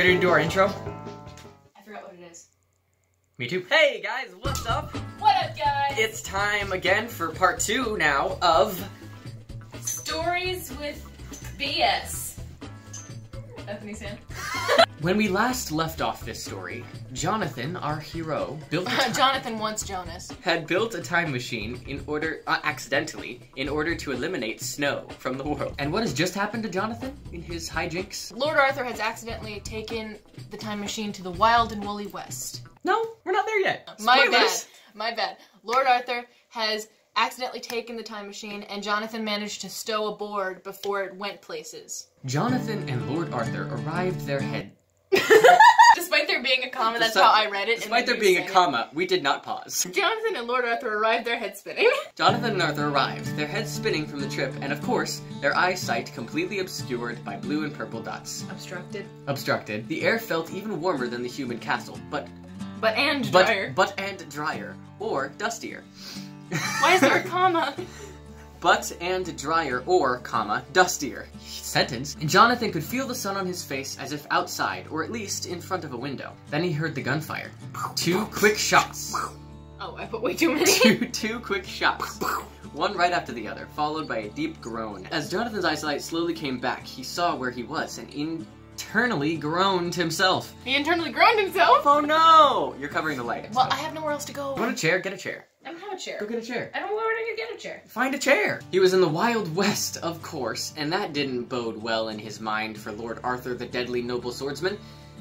ready to do our intro? I forgot what it is. Me too. Hey guys, what's up? What up, guys? It's time again for part two now of Stories with BS. Bethany Sand. When we last left off this story, Jonathan, our hero, built Jonathan wants Jonas. had built a time machine in order, uh, accidentally, in order to eliminate snow from the world. And what has just happened to Jonathan in his hijinks? Lord Arthur has accidentally taken the time machine to the wild and woolly west. No, we're not there yet. My bad. My bad. Lord Arthur has accidentally taken the time machine, and Jonathan managed to stow aboard before it went places. Jonathan and Lord Arthur arrived their head. Despite there being a comma, that's Despite- how I read it. Despite then there being a said it. comma, we did not pause. Jonathan and Lord Arthur arrived, their heads spinning. Jonathan and Arthur arrived, their heads spinning from the trip, and of course, their eyesight completely obscured by blue and purple dots. Obstructed. Obstructed, the air felt even warmer than the human castle, but But and but but and drier or dustier. Why is there a comma? But and drier or comma dustier. Sentence. And Jonathan could feel the sun on his face as if outside, or at least in front of a window. Then he heard the gunfire. Two quick shots. Oh, I put way too many. two, two quick shots. One right after the other, followed by a deep groan. As Jonathan's eyesight slowly came back, he saw where he was and internally groaned himself. He internally groaned himself. Oh no! You're covering the light. Well, I have nowhere else to go. You want a chair? Get a chair. I don't have a chair. Go get a chair. I don't know where to get a chair. Find a chair. He was in the Wild West, of course, and that didn't bode well in his mind for Lord Arthur, the deadly noble swordsman.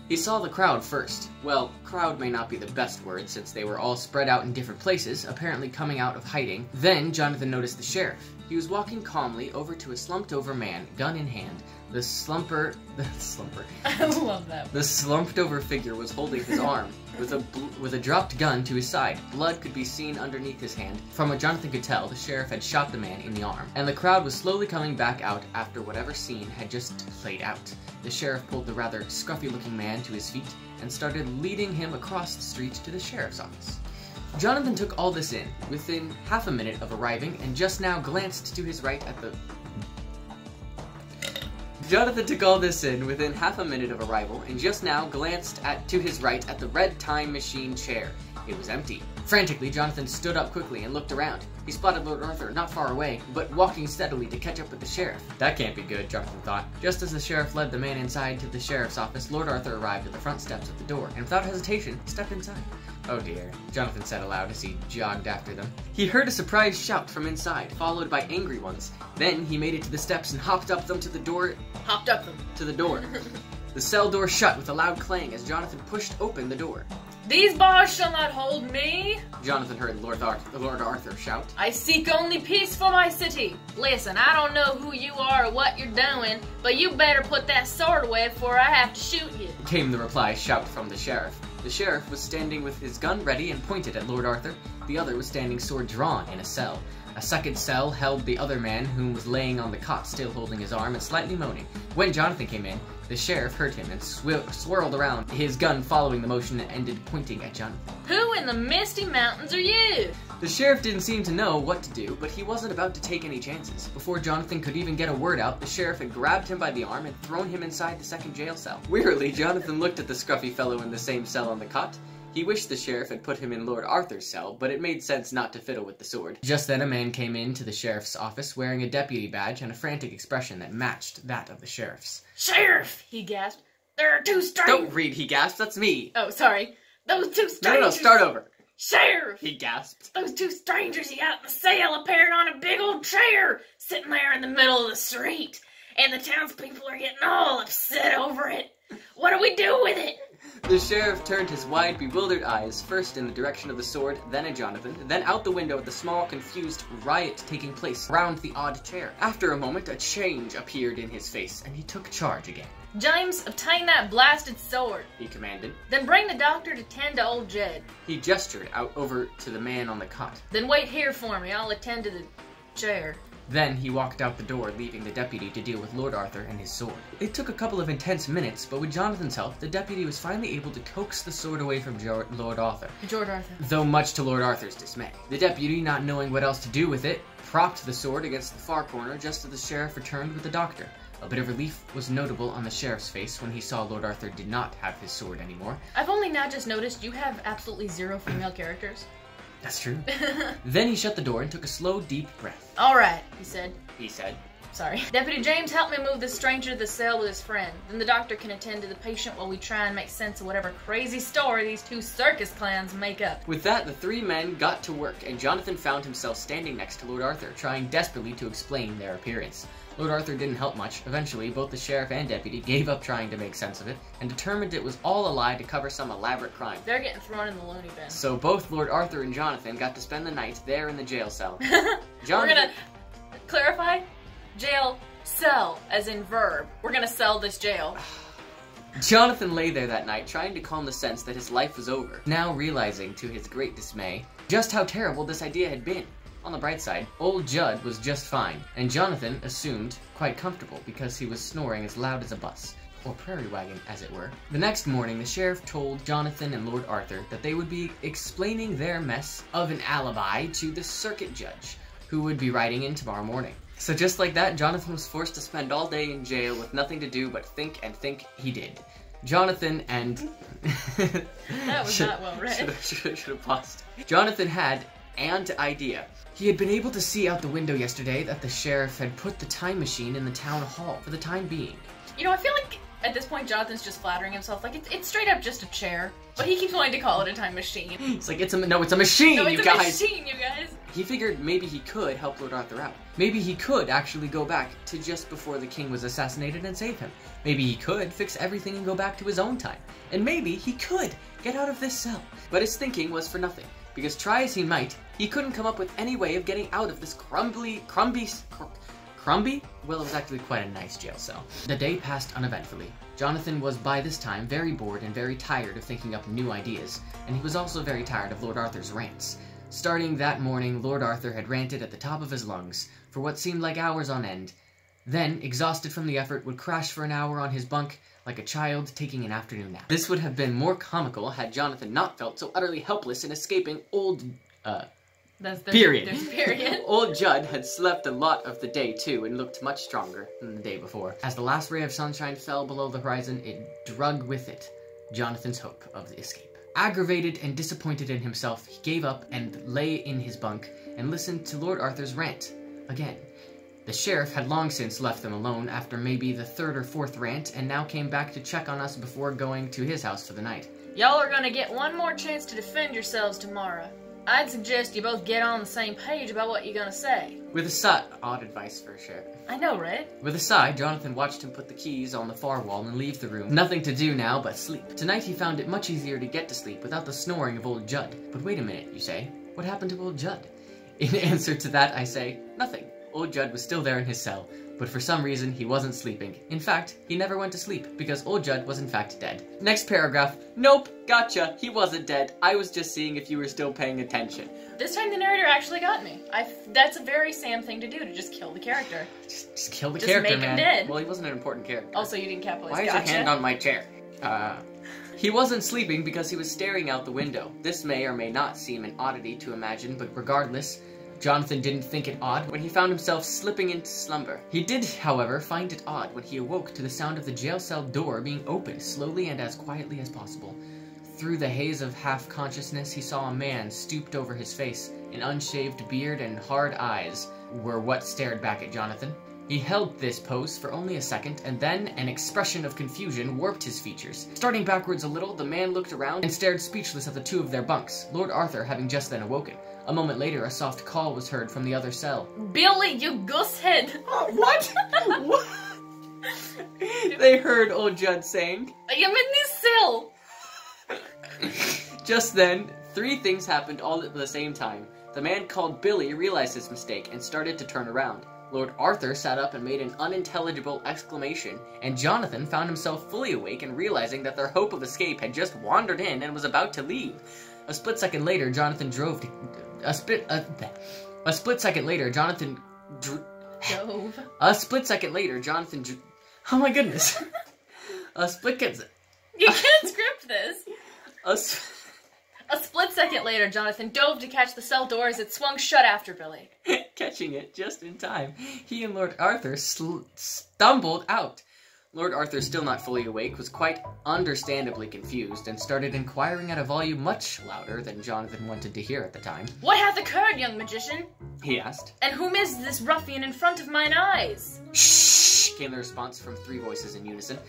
He saw the crowd first. Well, crowd may not be the best word since they were all spread out in different places, apparently coming out of hiding. Then Jonathan noticed the sheriff. He was walking calmly over to a slumped over man, gun in hand. The slumper, the slumper, I love that. the slumped over figure was holding his arm with a with a dropped gun to his side. Blood could be seen underneath his hand. From what Jonathan could tell, the sheriff had shot the man in the arm, and the crowd was slowly coming back out after whatever scene had just played out. The sheriff pulled the rather scruffy-looking man to his feet and started leading him across the street to the sheriff's office. Jonathan took all this in within half a minute of arriving and just now glanced to his right at the Jonathan took all this in within half a minute of arrival and just now glanced at to his right at the red time machine chair. It was empty. Frantically, Jonathan stood up quickly and looked around. He spotted Lord Arthur not far away, but walking steadily to catch up with the sheriff. That can't be good, Jonathan thought. Just as the sheriff led the man inside to the sheriff's office, Lord Arthur arrived at the front steps of the door, and without hesitation, stepped inside. Oh dear, Jonathan said aloud as he jogged after them. He heard a surprised shout from inside, followed by angry ones. Then he made it to the steps and hopped up them to the door Hopped up them. to the door. the cell door shut with a loud clang as Jonathan pushed open the door. These bars shall not hold me. Jonathan heard Lord, Ar- Lord Arthur shout. I seek only peace for my city. Listen, I don't know who you are or what you're doing, but you better put that sword away before I have to shoot you. Came the reply shout from the sheriff. The sheriff was standing with his gun ready and pointed at Lord Arthur. The other was standing sword drawn in a cell. A second cell held the other man, whom was laying on the cot, still holding his arm and slightly moaning. When Jonathan came in, the sheriff heard him and swi- swirled around, his gun following the motion and ended pointing at Jonathan. Who in the misty mountains are you? The sheriff didn't seem to know what to do, but he wasn't about to take any chances. Before Jonathan could even get a word out, the sheriff had grabbed him by the arm and thrown him inside the second jail cell. Wearily, Jonathan looked at the scruffy fellow in the same cell on the cot. He wished the sheriff had put him in Lord Arthur's cell, but it made sense not to fiddle with the sword. Just then, a man came into the sheriff's office wearing a deputy badge and a frantic expression that matched that of the sheriff's. Sheriff, he gasped. There are two Don't read, he gasped. That's me. Oh, sorry. Those two strangers! No, no, no, start over. Sheriff, He gasped. those two strangers you got in the cell appeared on a big old chair sitting there in the middle of the street, and the townspeople are getting all upset over it. What do we do with it? The sheriff turned his wide, bewildered eyes first in the direction of the sword, then at Jonathan, then out the window at the small, confused riot taking place around the odd chair. After a moment, a change appeared in his face, and he took charge again. James, obtain that blasted sword. He commanded. Then bring the doctor to tend to old Jed. He gestured out over to the man on the cot. Then wait here for me. I'll attend to the chair. Then he walked out the door, leaving the deputy to deal with Lord Arthur and his sword. It took a couple of intense minutes, but with Jonathan's help, the deputy was finally able to coax the sword away from jo- Lord Arthur. George Arthur. Though much to Lord Arthur's dismay. The deputy, not knowing what else to do with it, propped the sword against the far corner just as the sheriff returned with the doctor. A bit of relief was notable on the sheriff's face when he saw Lord Arthur did not have his sword anymore. I've only now just noticed you have absolutely zero female characters. That's true. then he shut the door and took a slow, deep breath. All right, he said. He said, Sorry. Deputy James, help me move this stranger to the cell with his friend. Then the doctor can attend to the patient while we try and make sense of whatever crazy story these two circus clowns make up. With that, the three men got to work, and Jonathan found himself standing next to Lord Arthur, trying desperately to explain their appearance. Lord Arthur didn't help much. Eventually, both the sheriff and deputy gave up trying to make sense of it, and determined it was all a lie to cover some elaborate crime. They're getting thrown in the loony bin. So both Lord Arthur and Jonathan got to spend the night there in the jail cell. We're gonna clarify jail cell as in verb. We're gonna sell this jail. Jonathan lay there that night, trying to calm the sense that his life was over, now realizing, to his great dismay, just how terrible this idea had been. On the bright side, old Judd was just fine, and Jonathan assumed quite comfortable because he was snoring as loud as a bus. Or prairie wagon, as it were. The next morning, the sheriff told Jonathan and Lord Arthur that they would be explaining their mess of an alibi to the circuit judge, who would be riding in tomorrow morning. So just like that, Jonathan was forced to spend all day in jail with nothing to do but think and think he did. Jonathan and... That was not well read. Should should should have paused. Jonathan had an idea. He had been able to see out the window yesterday that the sheriff had put the time machine in the town hall for the time being. You know, I feel like at this point Jonathan's just flattering himself. Like it's, it's straight up just a chair, but he keeps wanting to call it a time machine. It's like it's a no, it's a machine, No, it's you a guys. machine, you guys. He figured maybe he could help Lord Arthur out. Maybe he could actually go back to just before the king was assassinated and save him. Maybe he could fix everything and go back to his own time. And maybe he could get out of this cell. But his thinking was for nothing, because try as he might, he couldn't come up with any way of getting out of this crumbly, crumby, cr- crumby? Well, it was actually quite a nice jail cell. The day passed uneventfully. Jonathan was by this time very bored and very tired of thinking up new ideas, and he was also very tired of Lord Arthur's rants. Starting that morning, Lord Arthur had ranted at the top of his lungs for what seemed like hours on end. Then, exhausted from the effort, would crash for an hour on his bunk like a child taking an afternoon nap. This would have been more comical had Jonathan not felt so utterly helpless in escaping old, uh, That's the Period. There's period. Old Judd had slept a lot of the day too and looked much stronger than the day before. As the last ray of sunshine fell below the horizon, it drug with it Jonathan's hope of the escape. Aggravated and disappointed in himself, he gave up and lay in his bunk and listened to Lord Arthur's rant. Again. The sheriff had long since left them alone after maybe the third or fourth rant and now came back to check on us before going to his house for the night. Y'all are gonna get one more chance to defend yourselves tomorrow. I'd suggest you both get on the same page about what you're gonna say. With a sigh, odd advice for a sheriff. I know, right? With a sigh, Jonathan watched him put the keys on the far wall and leave the room. Nothing to do now but sleep. Tonight he found it much easier to get to sleep without the snoring of old Judd. But wait a minute, you say. What happened to old Judd? In answer to that, I say, nothing. Old Judd was still there in his cell, but for some reason he wasn't sleeping. In fact, he never went to sleep because old Judd was in fact dead. Next paragraph. Nope, gotcha. He wasn't dead. I was just seeing if you were still paying attention. This time the narrator actually got me. I that's a very Sam thing to do to just kill the character. Just, just kill the Just character, make him dead. Well, he wasn't an important character. Also, you didn't capitalize. Why is gotcha. your hand on my chair? Uh, he wasn't sleeping because he was staring out the window. This may or may not seem an oddity to imagine, but regardless, Jonathan didn't think it odd when he found himself slipping into slumber. He did, however, find it odd when he awoke to the sound of the jail cell door being opened slowly and as quietly as possible. Through the haze of half consciousness, he saw a man stooped over his face. An unshaved beard and hard eyes were what stared back at Jonathan. He held this pose for only a second, and then an expression of confusion warped his features. Starting backwards a little, the man looked around and stared speechless at the two of their bunks, Lord Arthur having just then awoken. A moment later, a soft call was heard from the other cell. Billy, you goosehead! Uh, what? what? they heard old Judd saying. I am in this cell! Just then, three things happened all at the same time. The man called Billy realized his mistake and started to turn around. Lord Arthur sat up and made an unintelligible exclamation, and Jonathan found himself fully awake and realizing that their hope of escape had just wandered in and was about to leave. A split second later, Jonathan drove to. A split. A, a split second later, Jonathan. Dr- Dove. a split second later, Jonathan. Dr- oh my goodness. a split. Get- You can't script this. a, s- A split second later, Jonathan dove to catch the cell door as it swung shut after Billy. Catching it just in time, he and Lord Arthur sl- stumbled out. Lord Arthur, still not fully awake, was quite understandably confused and started inquiring at a volume much louder than Jonathan wanted to hear at the time. What hath occurred, young magician? He asked. And whom is this ruffian in front of mine eyes? Shh! came the response from three voices in unison.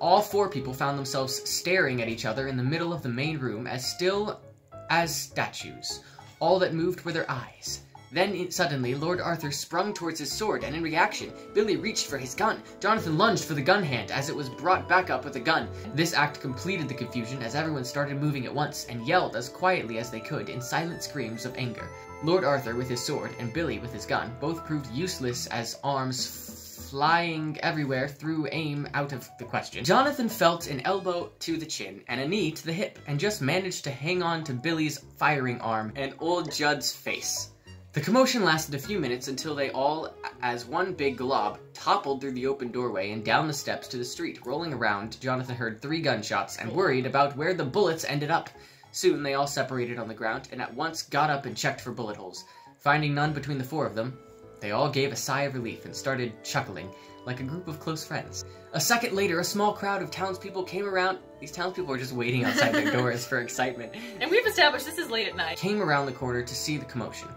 All four people found themselves staring at each other in the middle of the main room as still as statues. All that moved were their eyes. Then suddenly, Lord Arthur sprung towards his sword, and in reaction, Billy reached for his gun. Jonathan lunged for the gun hand as it was brought back up with a gun. This act completed the confusion as everyone started moving at once and yelled as quietly as they could in silent screams of anger. Lord Arthur with his sword and Billy with his gun both proved useless as arms flying everywhere threw aim out of the question. Jonathan felt an elbow to the chin and a knee to the hip and just managed to hang on to Billy's firing arm and old Judd's face. The commotion lasted a few minutes until they all, as one big glob, toppled through the open doorway and down the steps to the street. Rolling around, Jonathan heard three gunshots and worried about where the bullets ended up. Soon they all separated on the ground and at once got up and checked for bullet holes. Finding none between the four of them, they all gave a sigh of relief and started chuckling, like a group of close friends. A second later, a small crowd of townspeople came around. These townspeople were just waiting outside their doors for excitement. And we've established this is late at night. Came around the corner to see the commotion.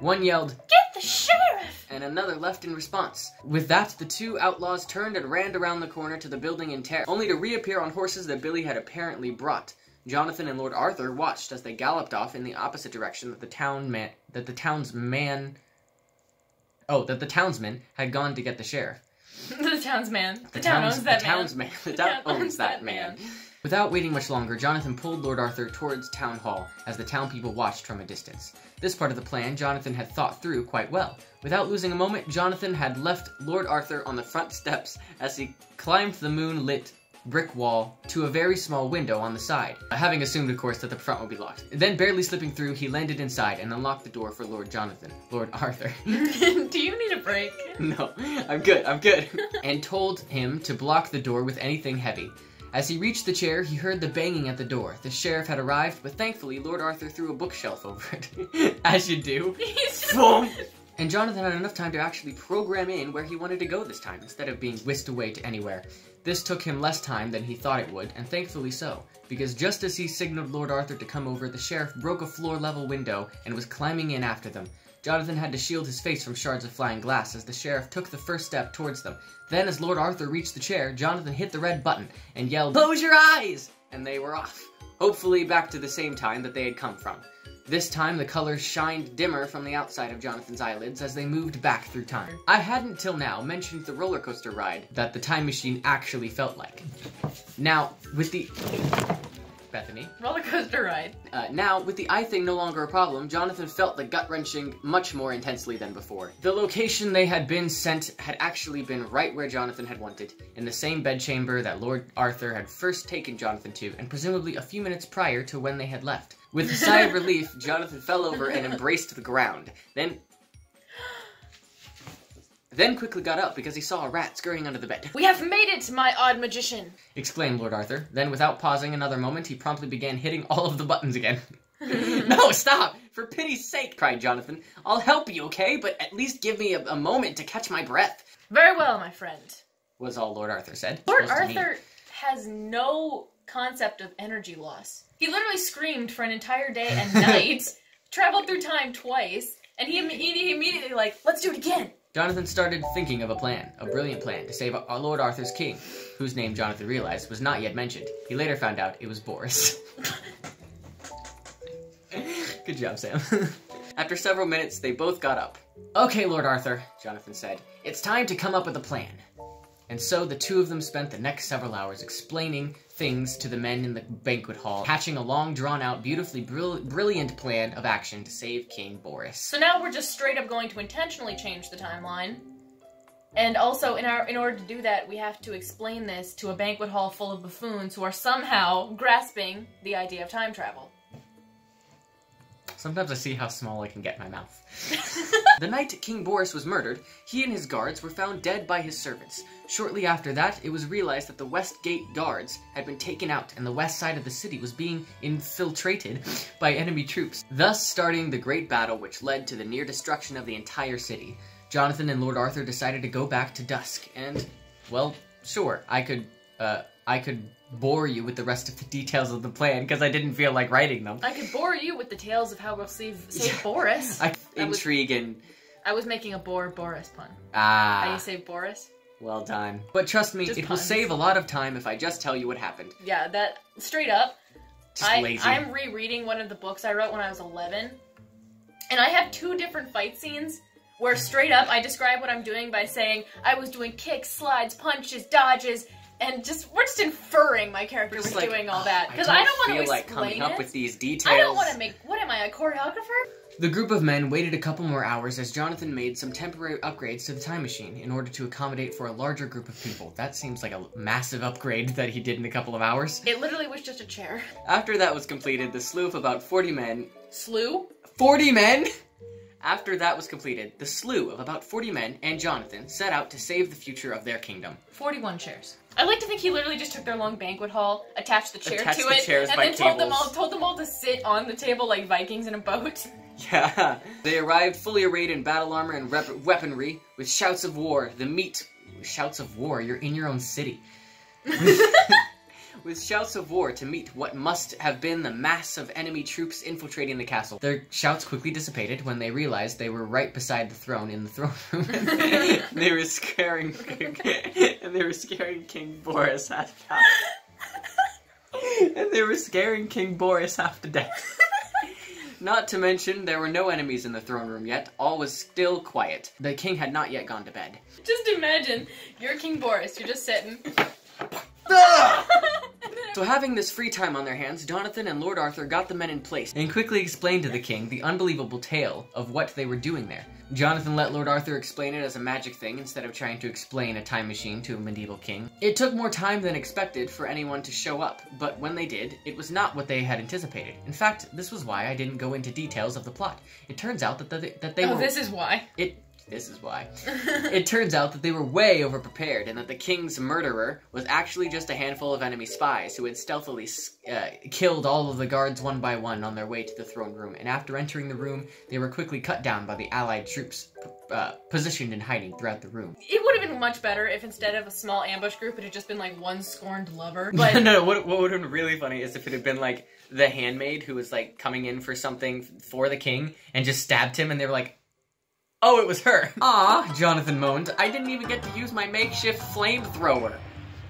One yelled, Get the sheriff! and another left in response. With that, the two outlaws turned and ran around the corner to the building in terror, only to reappear on horses that Billy had apparently brought. Jonathan and Lord Arthur watched as they galloped off in the opposite direction that the town man that the townsman Oh, that the townsman had gone to get the sheriff. the townsman. The, The town towns- owns that the man. townsman. The town owns that man. Without waiting much longer, Jonathan pulled Lord Arthur towards Town Hall as the town people watched from a distance. This part of the plan Jonathan had thought through quite well. Without losing a moment, Jonathan had left Lord Arthur on the front steps as he climbed the moonlit brick wall to a very small window on the side, having assumed, of course, that the front would be locked. Then, barely slipping through, he landed inside and unlocked the door for Lord Jonathan, Lord Arthur. Do you need a break? No, I'm good, I'm good. and told him to block the door with anything heavy. As he reached the chair, he heard the banging at the door. The sheriff had arrived, but thankfully, Lord Arthur threw a bookshelf over it. As you do. He's just- Boom! And Jonathan had enough time to actually program in where he wanted to go this time, instead of being whisked away to anywhere. This took him less time than he thought it would, and thankfully so, because just as he signaled Lord Arthur to come over, the sheriff broke a floor level window and was climbing in after them. Jonathan had to shield his face from shards of flying glass as the sheriff took the first step towards them. Then, as Lord Arthur reached the chair, Jonathan hit the red button and yelled, Close your eyes! And they were off. Hopefully, back to the same time that they had come from. This time, the colors shined dimmer from the outside of Jonathan's eyelids as they moved back through time. I hadn't till now mentioned the roller coaster ride that the time machine actually felt like. Now, with the. Bethany. Roller coaster ride. Uh, now, with the eye thing no longer a problem, Jonathan felt the gut wrenching much more intensely than before. The location they had been sent had actually been right where Jonathan had wanted, in the same bedchamber that Lord Arthur had first taken Jonathan to, and presumably a few minutes prior to when they had left. With a sigh of relief, Jonathan fell over and embraced the ground. Then. Then quickly got up because he saw a rat scurrying under the bed. We have made it, my odd magician. exclaimed Lord Arthur. Then, without pausing another moment, he promptly began hitting all of the buttons again. no, stop! For pity's sake, cried Jonathan. I'll help you, okay? But at least give me a, a moment to catch my breath, Very well, my friend. was all Lord Arthur said. Lord Supposed to mean. Arthur has no concept of energy loss. He literally screamed for an entire day and night, traveled through time twice, and he, imme- he immediately like, let's do it again. Jonathan started thinking of a plan, a brilliant plan, to save Lord Arthur's king, whose name Jonathan realized was not yet mentioned. He later found out it was Boris. Good job, Sam. After several minutes, they both got up. Okay, Lord Arthur, Jonathan said. It's time to come up with a plan. And so the two of them spent the next several hours explaining things to the men in the banquet hall, hatching a long, drawn out, beautifully brill- brilliant plan of action to save King Boris. So now we're just straight up going to intentionally change the timeline. And also, in our in order to do that, we have to explain this to a banquet hall full of buffoons who are somehow grasping the idea of time travel. Sometimes I see how small I can get my mouth. the night King Boris was murdered, he and his guards were found dead by his servants. Shortly after that, it was realized that the West Gate guards had been taken out and the west side of the city was being infiltrated by enemy troops, thus starting the great battle which led to the near destruction of the entire city. Jonathan and Lord Arthur decided to go back to Dusk, and, well, sure, I could, uh, I could bore you with the rest of the details of the plan because I didn't feel like writing them. I could bore you with the tales of how we'll save, save Yeah. Boris. I, I was- intrigue and I was making a bore Boris pun. How ah, you say Boris? well done. But trust me, Just it will save a lot of time if I just tell you what happened. Yeah, that straight up. Just I, lazy. I'm rereading one of the books I wrote when I was 11, and I have two different fight scenes where straight up I describe what I'm doing by saying I was doing kicks, slides, punches, dodges, and just we're just inferring my character was like, doing all "Ugh, that because I don't want to feel like explain coming up with these details. I don't want to make. What am I, a choreographer? The group of men waited a couple more hours as Jonathan made some temporary upgrades to the time machine in order to accommodate for a larger group of people. That seems like a massive upgrade that he did in a couple of hours. It literally was just a chair. After that was completed, the slew of about 40 men. Slew. 40 men? After that was completed, the slew of about 40 men and Jonathan set out to save the future of their kingdom. 41 chairs. I like to think he literally just took their long banquet hall, attached the chair Attached to the it, chairs and then told them all told them all to sit on the table like Vikings in a boat. Yeah. They arrived fully arrayed in battle armor and rep- weaponry with shouts of war. The meat. Shouts of war? You're in your own city. with shouts of war to meet what must have been the mass of enemy troops infiltrating the castle. Their shouts quickly dissipated when they realized they were right beside the throne in the throne room. and they were scaring and they were scaring King Boris half and they were scaring King Boris half to death. Not to mention, there were no enemies in the throne room yet. All was still quiet. The king had not yet gone to bed. Just imagine, you're King Boris, you're just sitting. Ah! So, having this free time on their hands, Jonathan and Lord Arthur got the men in place and quickly explained to the king the unbelievable tale of what they were doing there. Jonathan let Lord Arthur explain it as a magic thing instead of trying to explain a time machine to a medieval king. It took more time than expected for anyone to show up, but when they did, it was not what they had anticipated. In fact, this was why I didn't go into details of the plot. It turns out that the, that they oh, were this is why. it this is why. it turns out that they were way overprepared and that the king's murderer was actually just a handful of enemy spies who had stealthily uh, killed all of the guards one by one on their way to the throne room. And after entering the room, they were quickly cut down by the allied troops uh, positioned in hiding throughout the room. It would have been much better if instead of a small ambush group, it had just been like one scorned lover. But But no, what, what would have been really funny is if it had been like the handmaid who was like coming in for something for the king and just stabbed him and they were like, oh, it was her. Ah, Jonathan moaned. I didn't even get to use my makeshift flamethrower.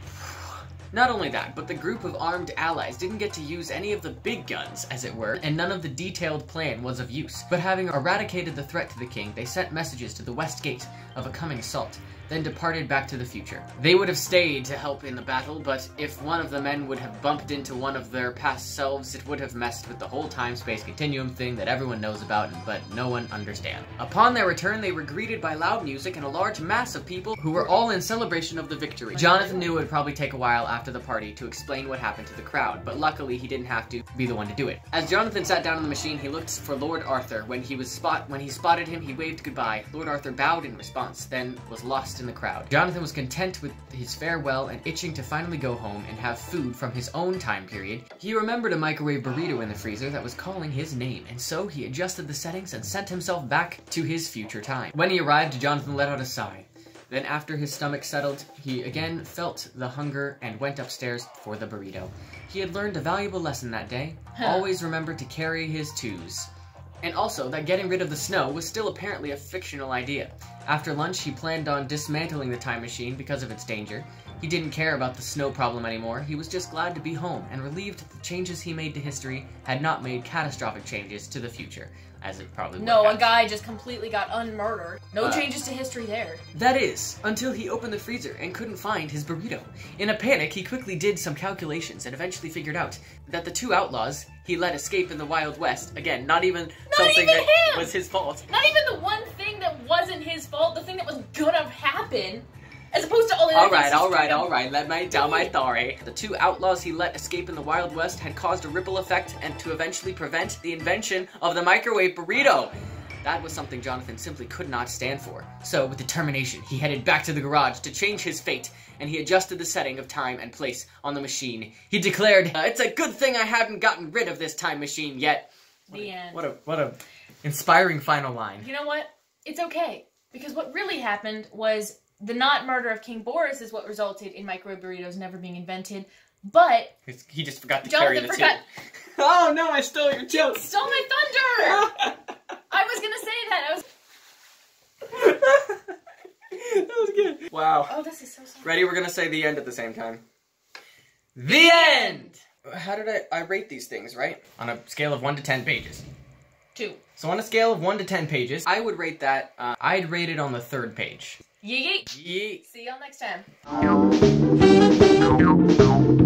Not only that, but the group of armed allies didn't get to use any of the big guns, as it were, and none of the detailed plan was of use. But having eradicated the threat to the king, they sent messages to the west gate of a coming assault, then departed back to the future. They would have stayed to help in the battle, but if one of the men would have bumped into one of their past selves, it would have messed with the whole time-space continuum thing that everyone knows about, but no one understands. Upon their return, they were greeted by loud music and a large mass of people who were all in celebration of the victory. Jonathan knew it would probably take a while after the party to explain what happened to the crowd, but luckily he didn't have to be the one to do it. As Jonathan sat down on the machine, he looked for Lord Arthur. When he was spot when he spotted him, he waved goodbye. Lord Arthur bowed in response, then was lost in the crowd. Jonathan was content with his farewell and itching to finally go home and have food from his own time period. He remembered a microwave burrito in the freezer that was calling his name, and so he adjusted the settings and sent himself back to his future time. When he arrived, Jonathan let out a sigh. Then, after his stomach settled, he again felt the hunger and went upstairs for the burrito. He had learned a valuable lesson that day. Always remember to carry his twos. And also, that getting rid of the snow was still apparently a fictional idea. After lunch, he planned on dismantling the time machine because of its danger. He didn't care about the snow problem anymore, he was just glad to be home and relieved that the changes he made to history had not made catastrophic changes to the future, as it probably would no, have. a guy just completely got unmurdered. No Uh, changes to history there. That is, until he opened the freezer and couldn't find his burrito. In a panic, he quickly did some calculations and eventually figured out that the two outlaws he let escape in the Wild West, again, not even something even that him! was his fault. Not even the one thing that wasn't his fault, the thing that was gonna happen. as opposed to all the All other right, things all he's right, trying to- all right. Let me tell my story. The two outlaws he let escape in the Wild West had caused a ripple effect and to eventually prevent the invention of the microwave burrito. That was something Jonathan simply could not stand for. So, with determination, he headed back to the garage to change his fate, and he adjusted the setting of time and place on the machine. He declared, "Uh, "It's a good thing I haven't gotten rid of this time machine yet." The end. What a what a inspiring final line. You know what? It's okay. Because what really happened was the not murder of King Boris is what resulted in microwave burritos never being invented. But He just forgot to Jonathan carry the forgot- two. Oh no! I stole your joke. stole my thunder! I was gonna say that. I was. that was good. Wow. Oh, this is so sorry. Ready? We're gonna say the end at the same time. The end. How did I? I rate these things right on a scale of one to ten pages. Two. So on a scale of one to ten pages, I would rate that. Uh, I'd rate it on the third page. Yeet. Yeet. See y'all next time.